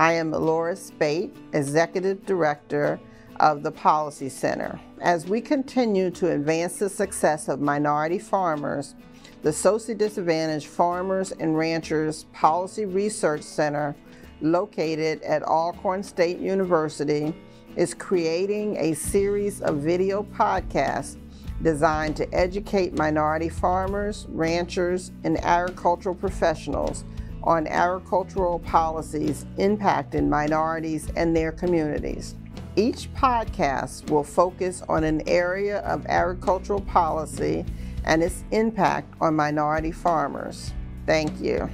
I am Eloris Speight, Executive Director of the Policy Center. As we continue to advance the success of minority farmers, the Socially Disadvantaged Farmers and Ranchers Policy Research Center, located at Alcorn State University, is creating a series of video podcasts designed to educate minority farmers, ranchers, and agricultural professionals on agricultural policies impacting minorities and their communities. Each podcast will focus on an area of agricultural policy and its impact on minority farmers. Thank you.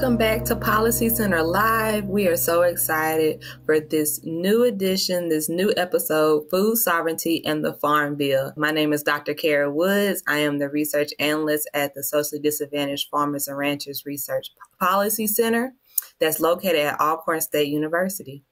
Welcome back to Policy Center Live. We are so excited for this new edition, this new episode, Food Sovereignty and the Farm Bill. My name is Dr. Kara Woods. I am the research analyst at the Socially Disadvantaged Farmers and Ranchers Research Policy Center that's located at Alcorn State University.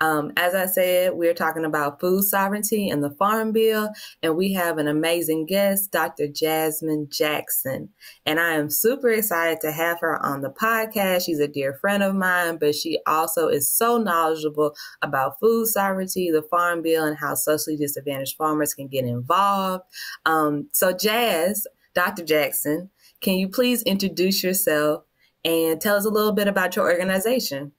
Um, as I said, we're talking about food sovereignty and the Farm Bill, and we have an amazing guest, Dr. Jasmine Jackson. And I am super excited to have her on the podcast. She's a dear friend of mine, but she also is so knowledgeable about food sovereignty, the Farm Bill, and how socially disadvantaged farmers can get involved. Um, so, Jazz, Dr. Jackson, can you please introduce yourself and tell us a little bit about your organization?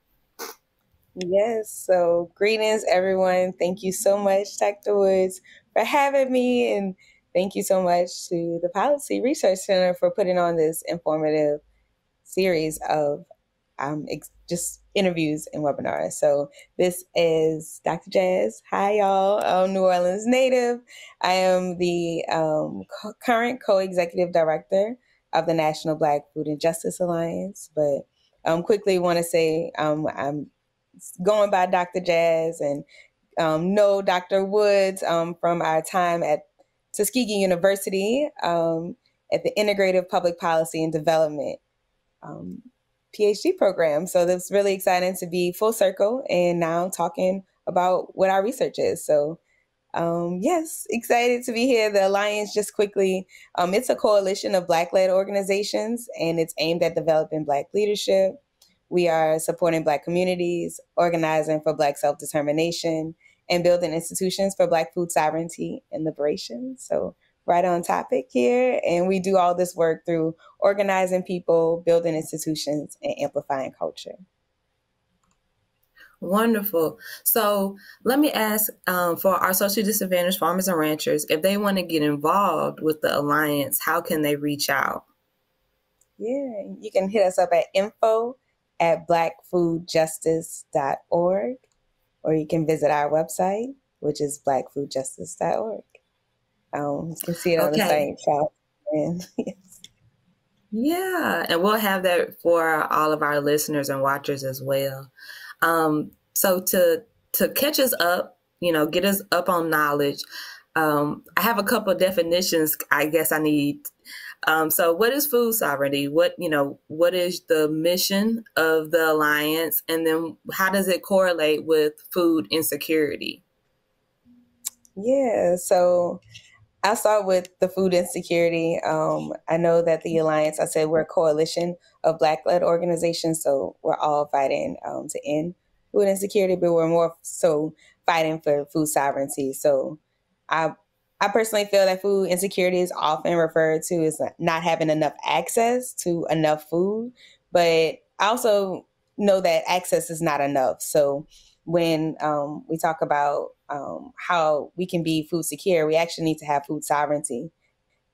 Yes. So, greetings, everyone. Thank you so much, Dr. Woods, for having me. And thank you so much to the Policy Research Center for putting on this informative series of um, ex- just interviews and webinars. So, this is Dr. Jazz. Hi, y'all. I'm New Orleans native. I am the um, co- current co executive director of the National Black Food and Justice Alliance. But um, quickly want to say um, I'm going by Dr. Jazz and um, know Dr. Woods um, from our time at Tuskegee University um, at the Integrative Public Policy and Development um, PhD program. So that's really exciting to be full circle and now talking about what our research is. So um, yes, excited to be here. The Alliance, just quickly, um, it's a coalition of Black led organizations and it's aimed at developing Black leadership, we are supporting Black communities, organizing for Black self determination, and building institutions for Black food sovereignty and liberation. So, right on topic here. And we do all this work through organizing people, building institutions, and amplifying culture. Wonderful. So let me ask um, for our socially disadvantaged farmers and ranchers, if they want to get involved with the Alliance, how can they reach out? Yeah, you can hit us up at info at blackfoodjustice.org, or you can visit our website, which is blackfoodjustice.org. Um, you can see it on okay. the same shop. And yes. Yeah, and we'll have that for all of our listeners and watchers as well. Um, so to to catch us up, you know, get us up on knowledge. Um, I have a couple of definitions. I guess I need um, so, what is food sovereignty? What you know, what is the mission of the alliance, and then how does it correlate with food insecurity? Yeah, so I'll start with the food insecurity. Um, I know that the alliance, I said we're a coalition of Black-led organizations, so we're all fighting um, to end food insecurity, but we're more so fighting for food sovereignty. So I I personally feel that food insecurity is often referred to as not having enough access to enough food, but I also know that access is not enough. So when um, we talk about um, how we can be food secure, we actually need to have food sovereignty.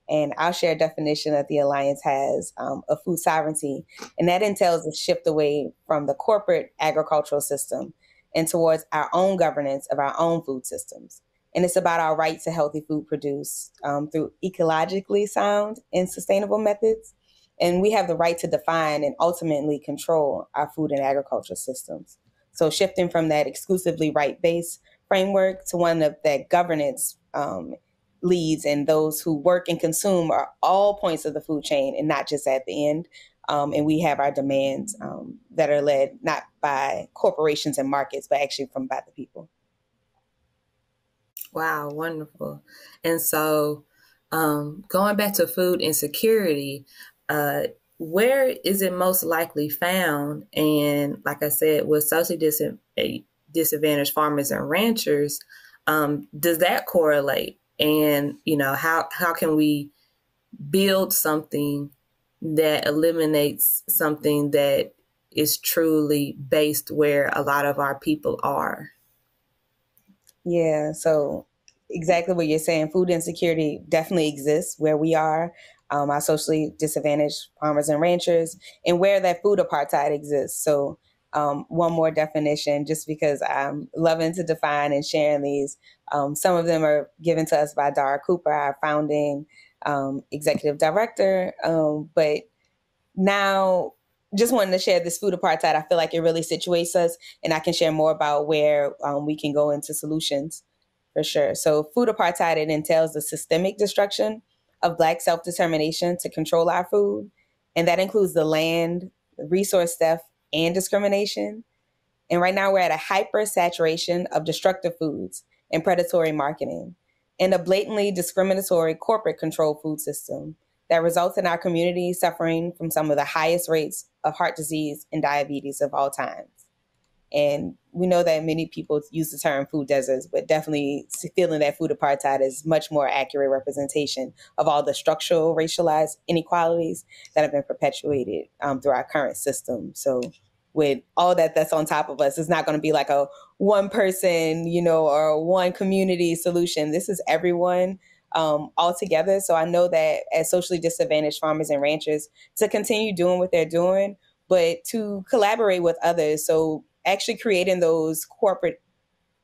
And I'll share a definition that the Alliance has um, of food sovereignty, and that entails a shift away from the corporate agricultural system and towards our own governance of our own food systems and it's about our right to healthy food produced um, through ecologically sound and sustainable methods. And we have the right to define and ultimately control our food and agriculture systems. So shifting from that exclusively right based framework to one of that governance um, leads and those who work and consume are all points of the food chain and not just at the end. Um, and we have our demands um, that are led not by corporations and markets, but actually from by the people. Wow, wonderful. And so, um, going back to food insecurity, uh, where is it most likely found? And like I said, with socially dis- disadvantaged farmers and ranchers, um, does that correlate? And you know, how how can we build something that eliminates something that is truly based where a lot of our people are? Yeah, so exactly what you're saying. Food insecurity definitely exists where we are, um, our socially disadvantaged farmers and ranchers, and where that food apartheid exists. So, um, one more definition, just because I'm loving to define and sharing these. Um, some of them are given to us by Dara Cooper, our founding um, executive director. Um, but now just wanted to share this food apartheid. I feel like it really situates us, and I can share more about where um, we can go into solutions for sure. So, food apartheid it entails the systemic destruction of Black self determination to control our food, and that includes the land, resource theft, and discrimination. And right now, we're at a hyper saturation of destructive foods and predatory marketing, and a blatantly discriminatory corporate control food system that results in our community suffering from some of the highest rates of heart disease and diabetes of all times. And we know that many people use the term food deserts, but definitely feeling that food apartheid is much more accurate representation of all the structural racialized inequalities that have been perpetuated um, through our current system. So with all that that's on top of us, it's not going to be like a one person, you know, or one community solution. This is everyone um, altogether. So I know that as socially disadvantaged farmers and ranchers, to continue doing what they're doing, but to collaborate with others. So actually creating those corporate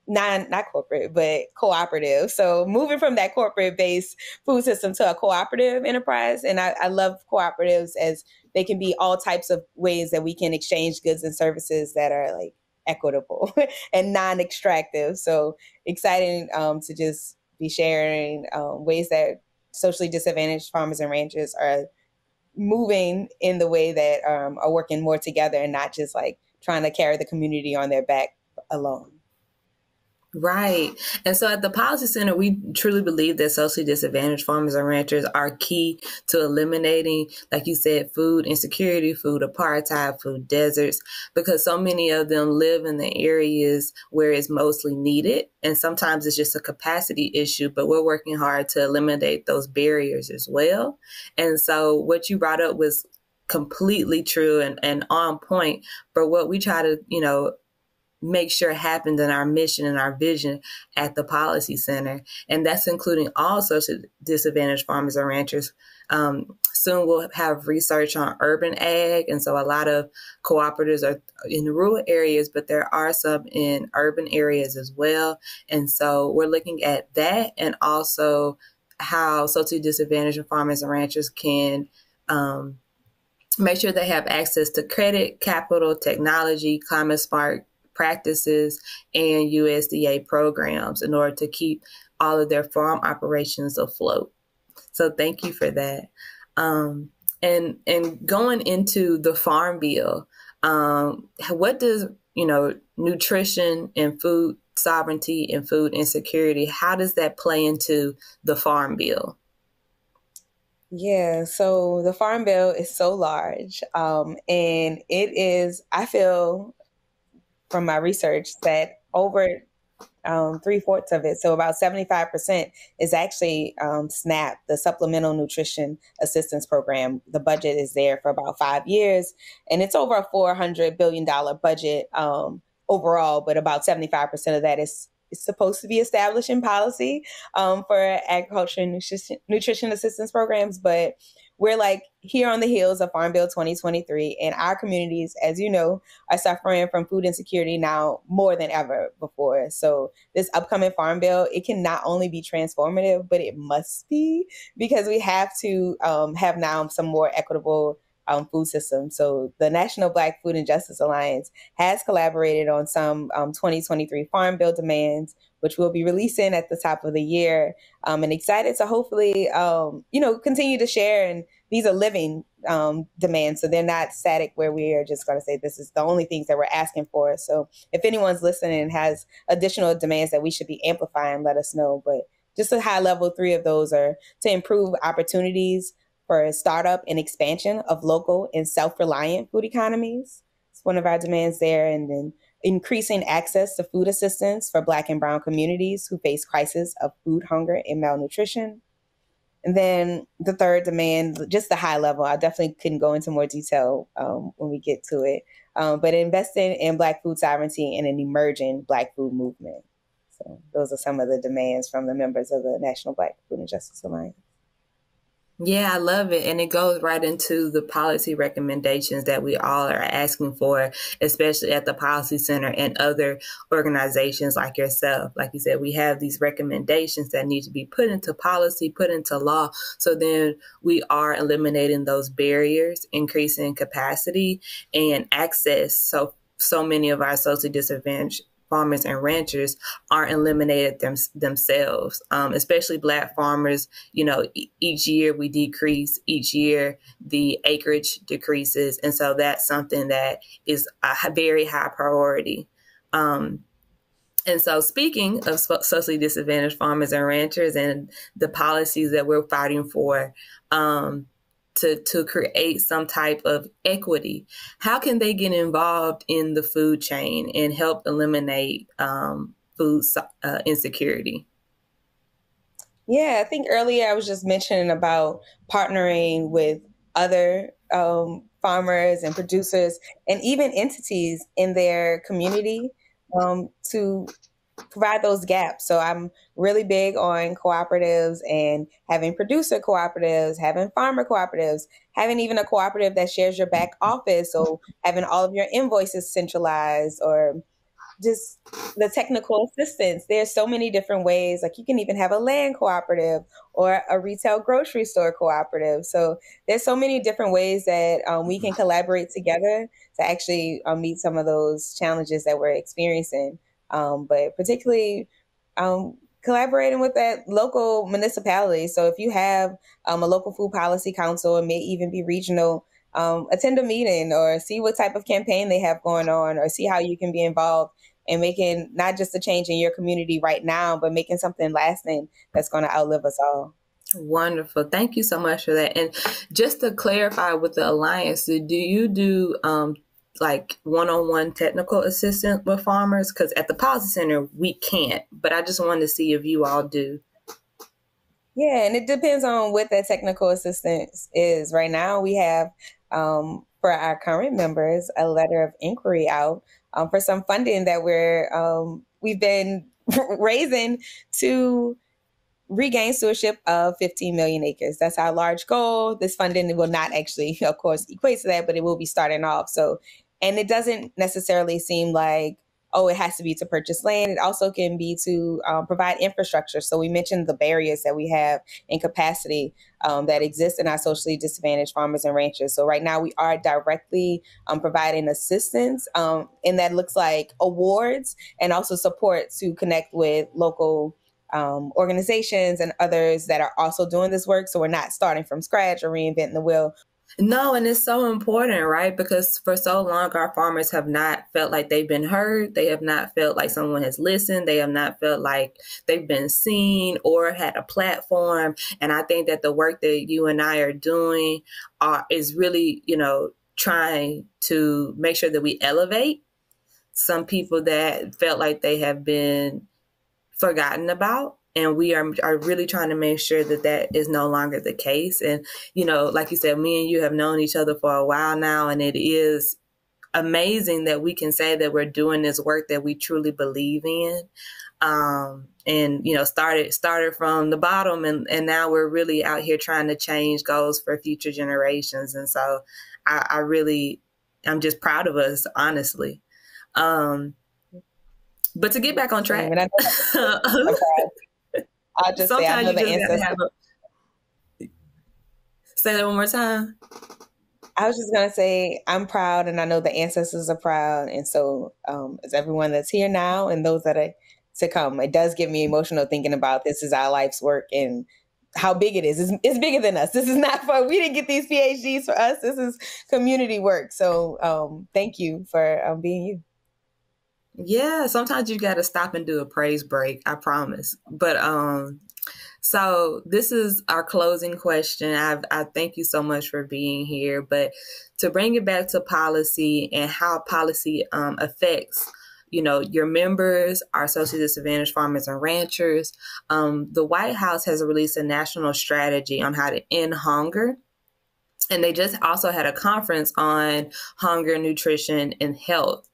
non not corporate but cooperative so moving from that corporate based food system to a cooperative enterprise and I, I, love cooperatives as they can be all types of ways that we can exchange goods and services that are like equitable and non-extractive so exciting um, to just be sharing um, ways that socially disadvantaged farmers and ranchers are moving in the way that um, are working more together and not just like trying to carry the community on their back alone. Right. And so at the Policy Center, we truly believe that socially disadvantaged farmers and ranchers are key to eliminating, like you said, food insecurity, food apartheid, food deserts, because so many of them live in the areas where it's mostly needed. And sometimes it's just a capacity issue, but we're working hard to eliminate those barriers as well. And so what you brought up was completely true and, and on point. But what we try to, you know, make sure happens in our mission and our vision at the Policy Center. And that's including all social disadvantaged farmers and ranchers. Um, soon we'll have research on urban ag. And so a lot of cooperatives are in rural areas, but there are some in urban areas as well. And so we're looking at that and also how socially disadvantaged farmers and ranchers can um, make sure they have access to credit, capital, technology, climate smart practices and USDA programs in order to keep all of their farm operations afloat. So thank you for that. Um, and and going into the farm bill, um, what does you know nutrition and food sovereignty and food insecurity? How does that play into the farm bill? Yeah, so the farm bill is so large, um, and it is. I feel from my research that over um, three fourths of it, so about 75%, is actually um, SNAP, the Supplemental Nutrition Assistance Program. The budget is there for about five years, and it's over a $400 billion budget um, overall, but about 75% of that is supposed to be established in policy um, for agriculture and nutrition, nutrition assistance programs, but we're like here on the heels of Farm Bill 2023, and our communities, as you know, are suffering from food insecurity now more than ever before. So this upcoming Farm Bill, it can not only be transformative, but it must be because we have to um, have now some more equitable um, food system. So the National Black Food and Justice Alliance has collaborated on some um, 2023 Farm Bill demands, which we'll be releasing at the top of the year. Um, and excited to hopefully, um, you know, continue to share. And these are living um, demands, so they're not static where we are just going to say this is the only things that we're asking for. So if anyone's listening and has additional demands that we should be amplifying, let us know. But just a high level, three of those are to improve opportunities for startup and expansion of local and self-reliant food economies. It's one of our demands there. And then increasing access to food assistance for Black and Brown communities who face crisis of food hunger and malnutrition. And then the third demand, just the high level, I definitely couldn't go into more detail um, when we get to it, um, but investing in Black food sovereignty and an emerging Black food movement. So those are some of the demands from the members of the National Black Food and Justice Alliance. Yeah, I love it. And it goes right into the policy recommendations that we all are asking for, especially at the Policy Center and other organizations like yourself. Like you said, we have these recommendations that need to be put into policy, put into law. So then we are eliminating those barriers, increasing capacity and access. So so many of our socially disadvantaged farmers and ranchers aren't eliminated them, themselves, um, especially black farmers. You know, e- each year we decrease, each year the acreage decreases. And so that's something that is a very high priority. Um, and so, speaking of socially disadvantaged farmers and ranchers and the policies that we're fighting for, um, to, to create some type of equity. How can they get involved in the food chain and help eliminate um, food uh, insecurity? Yeah, I think earlier I was just mentioning about partnering with other um, farmers and producers and even entities in their community um, to provide those gaps. So I'm really big on cooperatives and having producer cooperatives, having farmer cooperatives, having even a cooperative that shares your back office. So having all of your invoices centralized or just the technical assistance. There's so many different ways. Like you can even have a land cooperative or a retail grocery store cooperative. So there's so many different ways that um, we can collaborate together to actually um, meet some of those challenges that we're experiencing. Um, but particularly um, collaborating with that local municipality. So if you have um, a local food policy council, it may even be regional, um, attend a meeting or see what type of campaign they have going on or see how you can be involved in making not just a change in your community right now, but making something lasting that's going to outlive us all. Wonderful. Thank you so much for that. And just to clarify with the Alliance, do you do um, like one-on-one technical assistance with farmers because at the policy center we can't but i just wanted to see if you all do yeah and it depends on what that technical assistance is right now we have um, for our current members a letter of inquiry out um, for some funding that we're um, we've been raising to regain stewardship of 15 million acres. That's our large goal. This funding will not actually, of course, equate to that, but it will be starting off. So and it doesn't necessarily seem like, oh, it has to be to purchase land. It also can be to um, provide infrastructure. So we mentioned the barriers that we have in capacity um, that exist in our socially disadvantaged farmers and ranchers. So right now we are directly um, providing assistance, um, and that looks like awards and also support to connect with local um, organizations and others that are also doing this work. So we're not starting from scratch or reinventing the wheel. No, and it's so important, right? Because for so long, our farmers have not felt like they've been heard. They have not felt like someone has listened. They have not felt like they've been seen or had a platform. And I think that the work that you and I are doing are, is really, you know, trying to make sure that we elevate some people that felt like they have been forgotten about and we are are really trying to make sure that that is no longer the case. And you know like you said me and you have known each other for a while now and it is amazing that we can say that we're doing this work that we truly believe in. Um, and you know started started from the bottom and and now we're really out here trying to change goals for future generations. And so i, I really i'm just proud of us honestly. Um, but to get back on track I'll just Sometimes say I know the answer. A... Say that one more time. I was just gonna say I'm proud, and I know the ancestors are proud, and so um, is everyone that's here now, and those that are to come. It does get me emotional thinking about this is our life's work and how big it is. It's, it's bigger than us. This is not for we didn't get these PhDs for us. This is community work. So um, thank you for um, being you. Yeah, sometimes you got to stop and do a praise break. I promise. But um, so this is our closing question. I, I thank you so much for being here. But to bring it back to policy and how policy um, affects you know, your members our socially disadvantaged farmers and ranchers. Um, the White House has released a national strategy on how to end hunger. And they just also had a conference on hunger, nutrition, and health.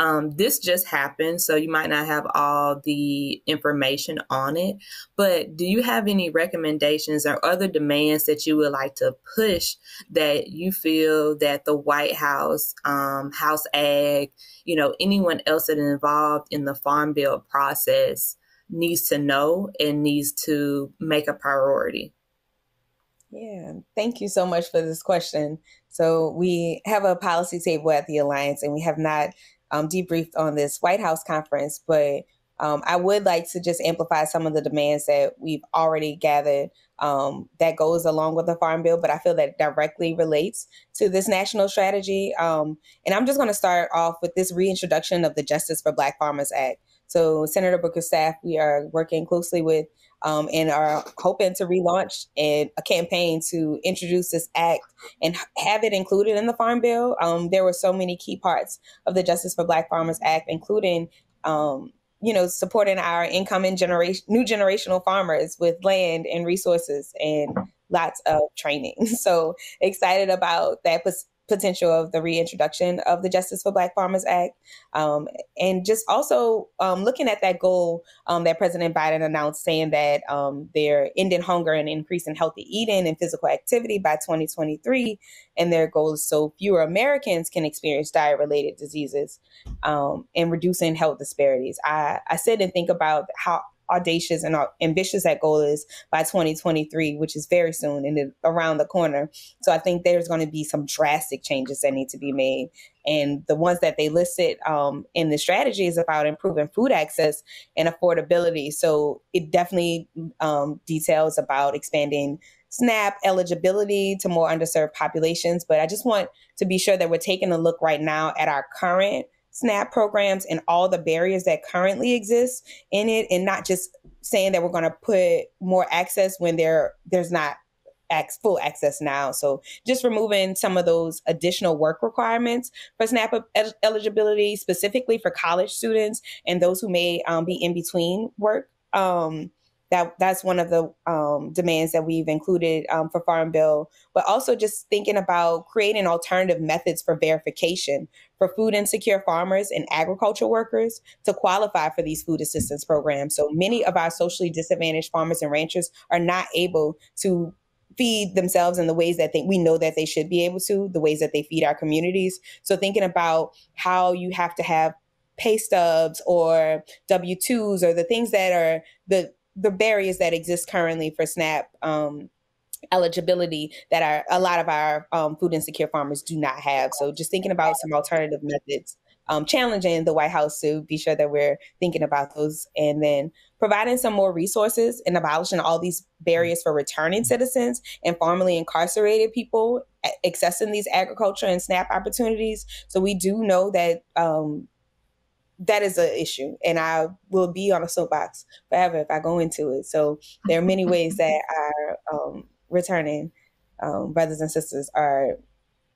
Um, this just happened, so you might not have all the information on it. But do you have any recommendations or other demands that you would like to push that you feel that the White House, um, House Ag, you know, anyone else that is involved in the Farm Bill process needs to know and needs to make a priority? Yeah, thank you so much for this question. So, we have a policy table at the Alliance, and we have not um, debriefed on this White House conference, but um, I would like to just amplify some of the demands that we've already gathered um, that goes along with the Farm Bill, but I feel that directly relates to this national strategy. Um, and I'm just going to start off with this reintroduction of the Justice for Black Farmers Act. So, Senator Booker's staff, we are working closely with um, and are hoping to relaunch a, a, campaign to introduce this act and have it included in the Farm Bill. Um, there were so many key parts of the Justice for Black Farmers Act, including um, you know supporting our incoming generation, new generational farmers with land and resources and lots of training. So excited about that potential of the reintroduction of the Justice for Black Farmers Act. Um, and just also um, looking at that goal um, that President Biden announced, saying that um, they're ending hunger and increasing healthy eating and physical activity by 2023. And their goal is so fewer Americans can experience diet related diseases um, and reducing health disparities. I, I sit and think about how audacious and ambitious that goal is by 2023, which is very soon and around the corner. So I think there's going to be some drastic changes that need to be made. And the ones that they listed um, in the strategy is about improving food access and affordability. So it definitely um, details about expanding SNAP eligibility to more underserved populations. But I just want to be sure that we're taking a look right now at our current SNAP programs and all the barriers that currently exist in it, and not just saying that we're going to put more access when there there's not full access now. So just removing some of those additional work requirements for SNAP eligibility, specifically for college students and those who may um, be in between work. Um, that that's one of the um, demands that we've included um, for Farm Bill, but also just thinking about creating alternative methods for verification for food insecure farmers and agriculture workers to qualify for these food assistance programs. So many of our socially disadvantaged farmers and ranchers are not able to feed themselves in the ways that they, we know that they should be able to, the ways that they feed our communities. So thinking about how you have to have pay stubs or W 2s or the things that are the the barriers that exist currently for SNAP um, eligibility that are a lot of our um, food insecure farmers do not have. So just thinking about some alternative methods, um, challenging the White House to be sure that we're thinking about those, and then providing some more resources and abolishing all these barriers for returning citizens and formerly incarcerated people accessing these agriculture and SNAP opportunities. So we do know that um, that is an issue and i will be on a soapbox forever if i go into it. So there are many ways that our um, returning um, brothers and sisters are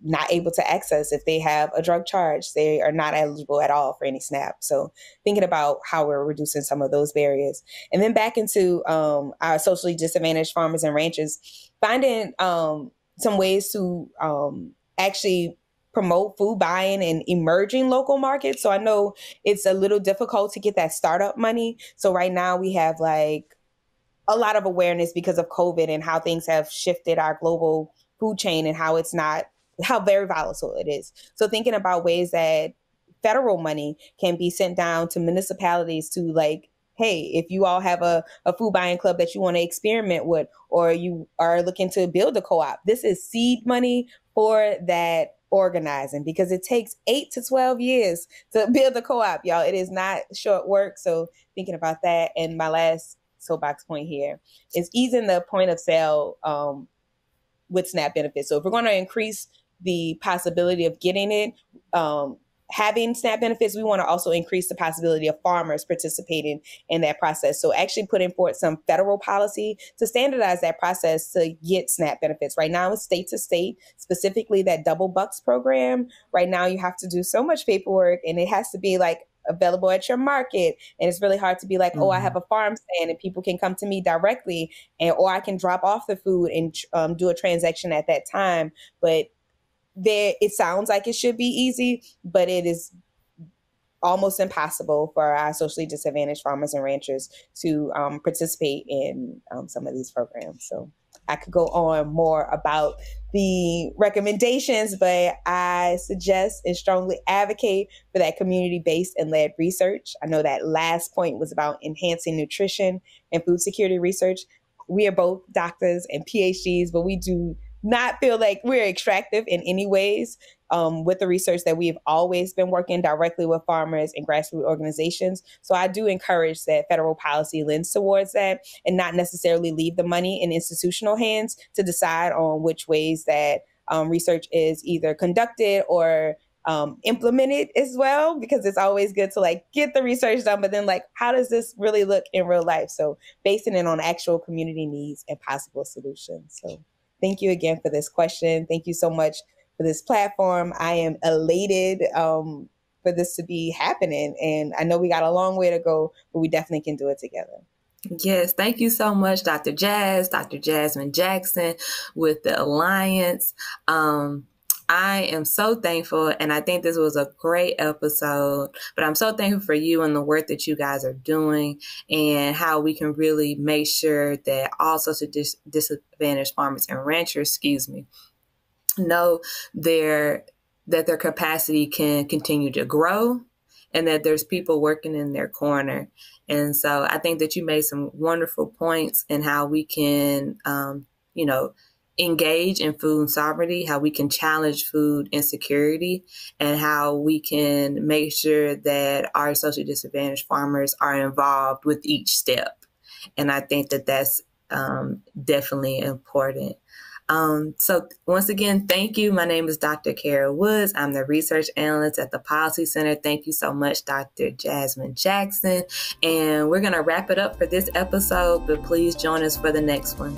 not able to access if they have a drug charge they are not eligible at all for any snap. So thinking about how we're reducing some of those barriers. And then back into um, our socially disadvantaged farmers and ranchers finding um, some ways to um, actually promote food buying in emerging local markets. So I know it's a little difficult to get that startup money. So right now we have like a lot of awareness because of COVID and how things have shifted our global food chain and how it's not how very volatile it is. So thinking about ways that federal money can be sent down to municipalities to like hey, if you all have a, a food buying club that you want to experiment with, or you are looking to build a co op, this is seed money for that organizing because it takes eight to 12 years to build a co op, y'all. It is not short work. So, thinking about that. And my last soapbox point here is easing the point of sale um, with SNAP benefits. So, if we're going to increase the possibility of getting it, um, having SNAP benefits, we want to also increase the possibility of farmers participating in that process. So, actually putting forth some federal policy to standardize that process to get SNAP benefits. Right now, it's state to state, specifically that double bucks program. Right now, you have to do so much paperwork and it has to be like available at your market and it's really hard to be like mm-hmm. oh i mm-hmm. have a farm stand and people can come to me directly and or i can drop off the food and um, do a transaction at that time but there it sounds like it should be easy, but it is almost impossible for our socially disadvantaged farmers and ranchers to um, participate in um, some of these programs. So I could go on more about the recommendations, but I suggest and strongly advocate for that community based and led research. I know that last point was about enhancing nutrition and food security research. We are both doctors and PhDs, but we do not feel like we're extractive in any ways um, with the research that we've always been working directly with farmers and grassroots organizations. So I do encourage that federal policy lends towards that and not necessarily leave the money in institutional hands to decide on which ways that um, research is either conducted or um, implemented as well because it's always good to like get the research done but then like how does this really look in real life so basing it on actual community needs and possible solutions so thank you again for this question. Thank you so much for this platform. I am elated um, for this to be happening. And I know we got a long way to go, but we definitely can do it together. Yes, thank you so much, Dr. Jazz, Dr. Jasmine Jackson with the Alliance. Um, I am so thankful, and I think this was a great episode. But I'm so thankful for you and the work that you guys are doing, and how we can really make sure that all social dis- disadvantaged farmers and ranchers, excuse me, know their that their capacity can continue to grow, and that there's people working in their corner. And so I think that you made some wonderful points in how we can, um, you know engage in food sovereignty, how we can challenge food insecurity, and how we can make sure that our socially disadvantaged farmers are involved with each step. And I think that that's um, definitely important. Um, so once again, thank you. My name is Dr. Kara Woods. I'm the research analyst at the Policy Center. Thank you so much, Dr. Jasmine Jackson. And we're going to wrap it up for this episode, but please join us for the next one.